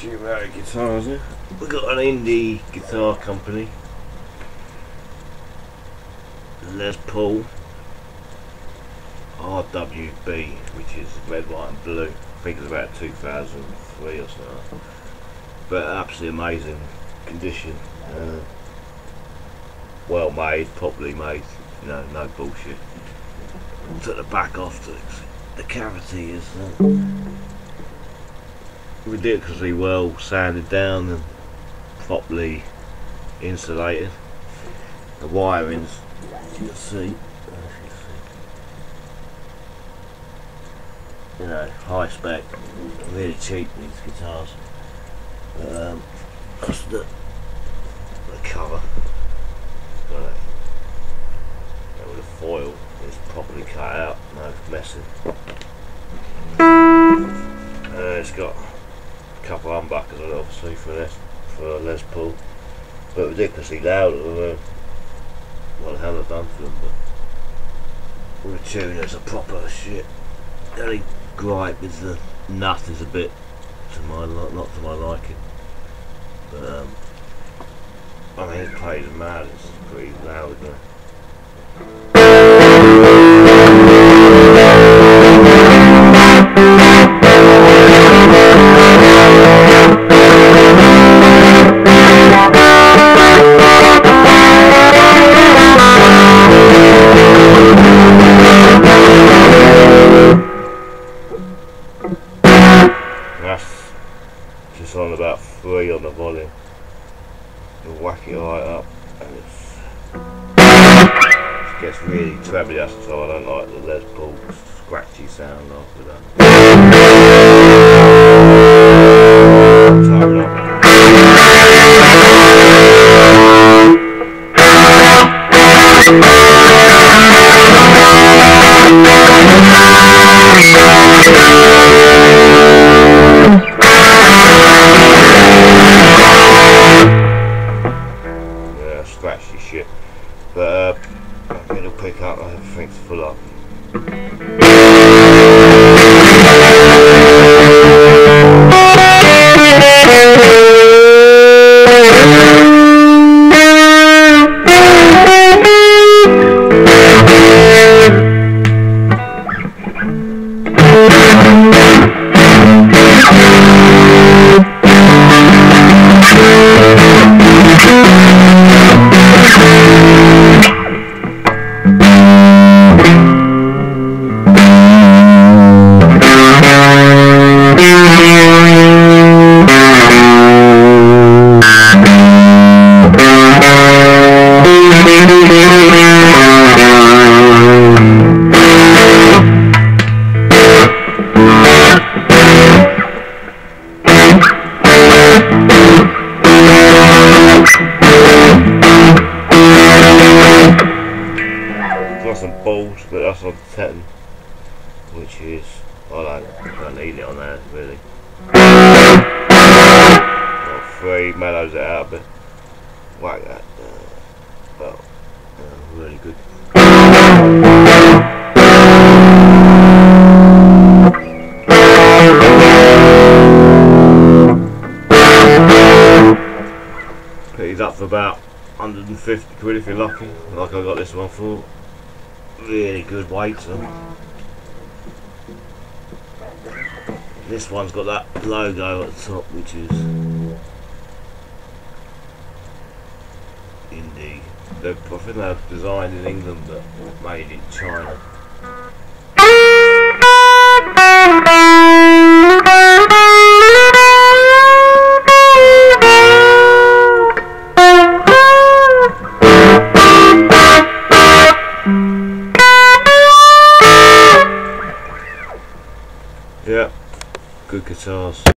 Cumatic guitars. We've got an indie guitar company. Les Paul RWB, which is red, white and blue. I think it's about 2003 or something. But absolutely amazing condition. Uh, well made, properly made, you know, no bullshit. Took the back off to the cavity is uh, ridiculously well sanded down and properly insulated. The wiring's, you can see, you know, high spec, really cheap these guitars. Um, it's got a couple of humbuckers on it, obviously for Les for Les Paul, but ridiculously loud. I don't know what the hell I've done for them, but all the tuners are proper shit. The only gripe is the nut is a bit to my not to my liking, but um, I mean it plays mad. It's pretty loud, isn't on the volume. You whack it right up and it gets really that's so I don't like the Les Paul scratchy sound after that. Pick up, everything's full up. Got some balls, but that's on 10, which is, I don't, I need it on there really. Got three mellows out a bit. Whack that. Uh, well, uh, really good. These up for about 150 quid if you're lucky, like I got this one for. Really good weights. This one's got that logo at the top, which is indie. I think they're designed in England but made in China. Guitars.